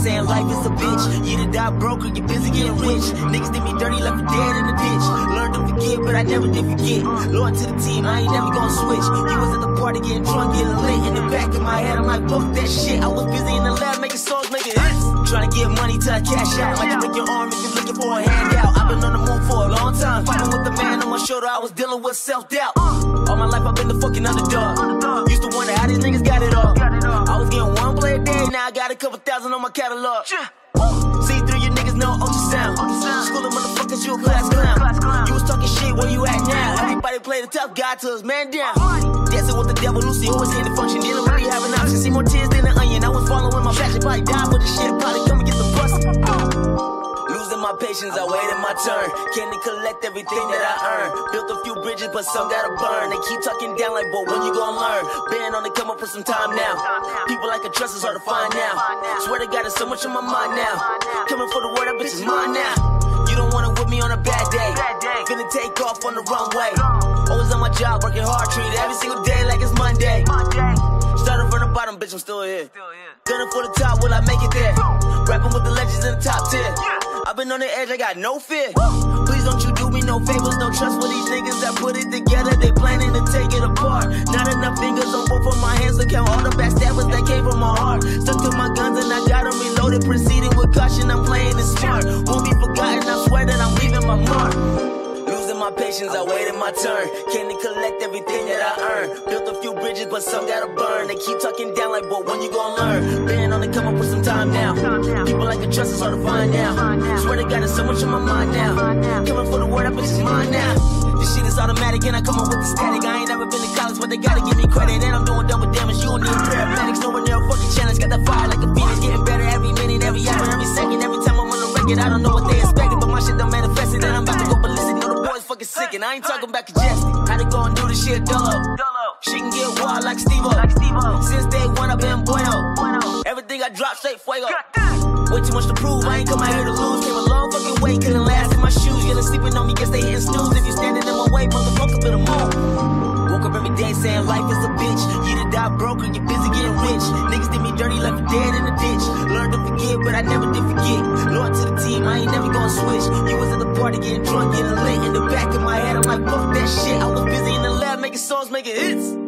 saying life is a bitch. You to die broke or you busy getting rich. Niggas did me dirty, left me dead in the ditch. Learned to forget, but I never did forget. Loyal to the team, I ain't never gonna switch. You was at the party getting drunk, getting lit. In the back of my head, I'm like, fuck that shit. I was busy in the lab making songs. Trying to get money till I cash out. Like you break your arm if you're looking for a handout. I've been on the move for a long time. Fighting with the man on my shoulder, I was dealing with self doubt. All my life I've been the fucking underdog. Used to wonder how these niggas got it all. I was getting one play a day, now I got a couple thousand on my catalog. See through your niggas know ultrasound. School of motherfuckers, you a class clown. You was talking shit, where you at now? Everybody play the tough guy to us, man down. Dancing with the devil, Lucy always in the function. Didn't really have an option. See more tears than an onion. I was following my passion, probably die for the shit. Probably patience, I waited my turn. Can't collect everything that I earned. Built a few bridges, but some gotta burn. They keep talking down like, but when you gonna learn? Been on the come up for some time now. People like a trust is hard to find now. Swear to God, there's so much on my mind now. Coming for the word, that bitch is mine now. You don't wanna with me on a bad day. Finna take off on the runway. Always on my job, working hard, treated every single day like it's Monday. Started from the bottom, bitch, I'm still here. Gunning for the top, will I make it there? Rapping with the legends in the top 10. I've been on the edge, I got no fear. Please don't you do me no favors, no trust for these niggas that put it together. They planning to take it apart. Not enough fingers on both of my hands to count all the backstabbers that came from my heart. Stuck to my guns and I got them reloaded. Proceeding with caution, I'm playing it smart. Won't be forgotten, I swear that I'm leaving my mark. Losing my patience, I waited my turn. Can't collect everything that I earned. Built a few bridges, but some gotta burn. They keep talking down like, but when you gonna learn? Been People like a trust is hard to find now. Swear to God, there's so much on my mind now. Coming for the word, I bitch is mine now. This shit is automatic and I come up with the static. I ain't never been to college, but they gotta give me credit. And I'm doing double damage. You don't need paramedics. No one there fucking challenge. Got that fire like a phoenix. Getting better every minute, every hour, every second. Every time I'm on the record, I don't know what they expecting. But my shit done manifested and I'm about to go ballistic. Know the boys fucking sick and I ain't talking about congested. Had to go and do this shit dolo. She can get wild like Steve-O. Like Steve-O. Since day one, I've been bueno. Everything I drop straight fuego. Way too much to prove, I ain't come out here to lose. Came a long fucking way, couldn't last in my shoes. Getting sleeping on me, guess they hitting snooze. If you standing in my way, motherfucker, better move. Woke up every day saying life is a bitch. You to die broke or you busy getting rich. Niggas did me dirty, left me dead in the ditch. Learned to forget, but I never did forget. Loyal to the team, I ain't never gonna switch. You was at the party getting drunk, getting lit. In the back of my head, I'm like, fuck that shit. I was busy in the lab making songs, making hits.